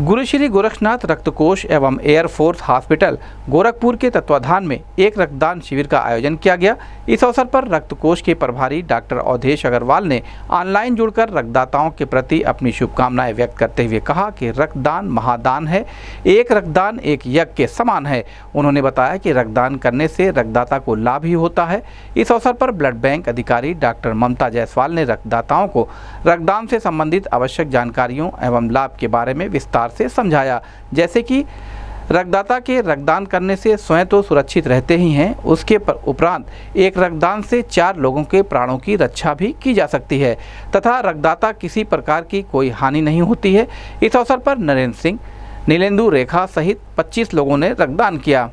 गुरुश्री गोरखनाथ रक्तकोष एवं air force hospital, Gorakhpur के तत्वाधान में एक रक्तदान शिविर का आयोजन किया गया। इस अवसर पर रक्तकोष के प्रभारी डॉक्टर अवधेश अग्रवाल ने ऑनलाइन जुड़कर रक्तदाताओं के प्रति अपनी शुभकामनाएँ व्यक्त करते हुए कहा कि रक्तदान महादान है। एक रक्तदान एक यज्ञ के समान है। उन्होंने बताया कि रक्तदान करने से रक्तदाता को लाभ ही होता है। इस अवसर पर ब्लड बैंक अधिकारी डॉक्टर ममता जायसवाल ने रक्तदाताओं को रक्तदान से संबंधित आवश्यक जानकारियों एवं लाभ के बारे में विस्तार से समझाया। जैसे कि रक्तदाता के रक्तदान करने से स्वयं तो सुरक्षित रहते ही हैं, उसके उपरांत एक रक्तदान से चार लोगों के प्राणों की रक्षा भी की जा सकती है। तथा रक्तदाता किसी प्रकार की कोई हानि नहीं होती है। इस अवसर पर नरेंद्र सिंह, नीलेंदु रेखा सहित 25 लोगों ने रक्तदान किया।